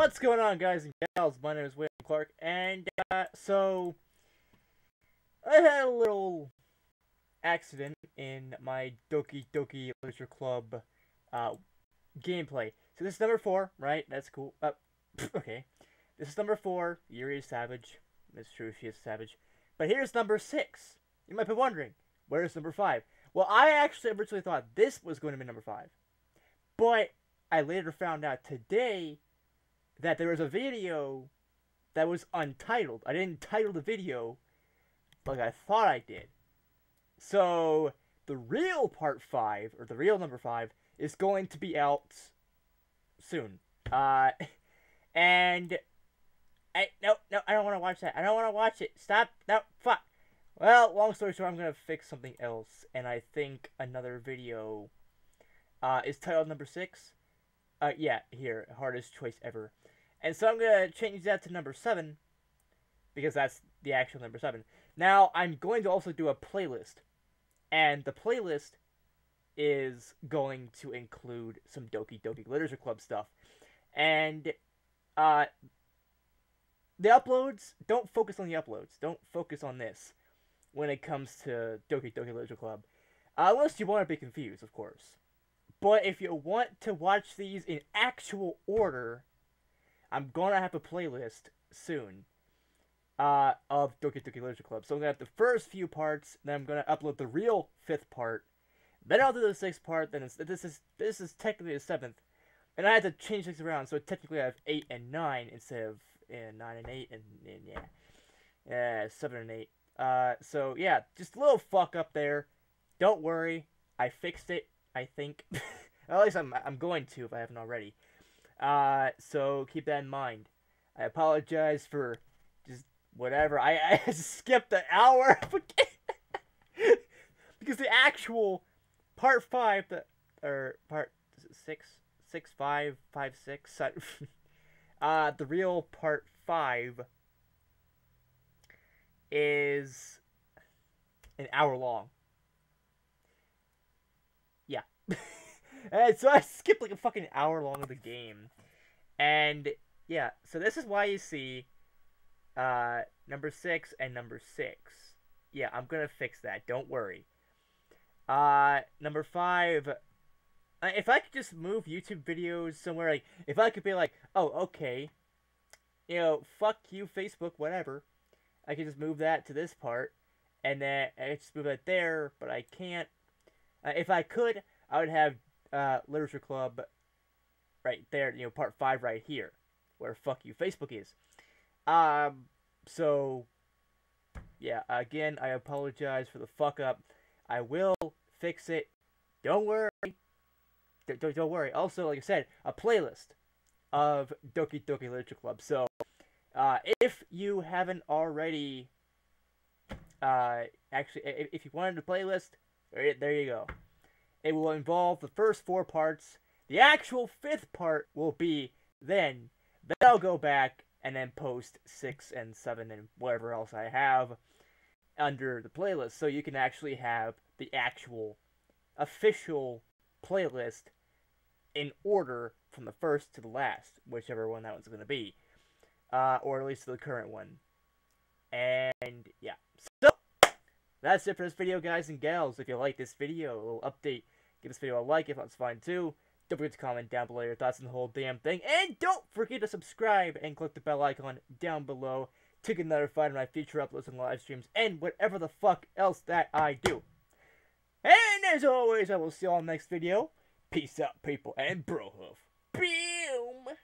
What's going on, guys and gals? My name is William Clark, and uh, so I had a little accident in my Doki Doki Literature Club uh, gameplay. So this is number four, right? That's cool. Uh, okay, this is number four. Yuri is savage. It's true, she is savage. But here's number six. You might be wondering, where's number five? Well, I actually originally thought this was going to be number five, but I later found out today that there was a video that was untitled. I didn't title the video like I thought I did. So the real part five, or the real number five, is going to be out soon. Uh, and I no no I don't want to watch that. I don't want to watch it. Stop. No fuck. Well, long story short, I'm gonna fix something else, and I think another video uh, is titled number six. Uh, yeah, here, hardest choice ever. And so I'm going to change that to number 7, because that's the actual number 7. Now, I'm going to also do a playlist, and the playlist is going to include some Doki Doki Literature Club stuff. And, uh, the uploads, don't focus on the uploads. Don't focus on this when it comes to Doki Doki Literature Club. Uh, unless you want to be confused, of course. But if you want to watch these in actual order, I'm gonna have a playlist soon uh, of Doki Doki Literature Club. So I'm gonna have the first few parts, then I'm gonna upload the real fifth part, then I'll do the sixth part. Then this is this is technically the seventh, and I had to change things around. So technically I have eight and nine instead of nine and eight, and, and yeah, yeah, seven and eight. Uh, so yeah, just a little fuck up there. Don't worry, I fixed it. I think. At least I'm, I'm going to if I haven't already. Uh, so keep that in mind. I apologize for just whatever. I, I skipped an hour because the actual part five, the or part six, six, five, five, six. uh, the real part five is an hour long. And so I skipped like a fucking hour long of the game. And yeah, so this is why you see uh, number six and number six. Yeah, I'm gonna fix that. Don't worry. Uh, number five. Uh, if I could just move YouTube videos somewhere, like if I could be like, oh, okay, you know, fuck you, Facebook, whatever. I could just move that to this part, and then I just move it there, but I can't. Uh, if I could, I would have uh, Literature Club right there, you know, part five right here, where fuck you Facebook is. Um, so, yeah, again, I apologize for the fuck up. I will fix it. Don't worry. Don't, don't worry. Also, like I said, a playlist of Doki Doki Literature Club. So, uh, if you haven't already, uh, actually, if you wanted a playlist, there you go. It will involve the first four parts. The actual fifth part will be then. Then I'll go back and then post six and seven and whatever else I have under the playlist. So you can actually have the actual official playlist in order from the first to the last, whichever one that one's going to be. Uh, or at least the current one. And yeah. So that's it for this video, guys and gals. If you like this video, a little update, give this video a like if that's fine too. Don't forget to comment down below your thoughts on the whole damn thing. And don't forget to subscribe and click the bell icon down below to get notified of my future uploads and live streams and whatever the fuck else that I do. And as always, I will see you all next video. Peace out, people, and bro hoof. Boom!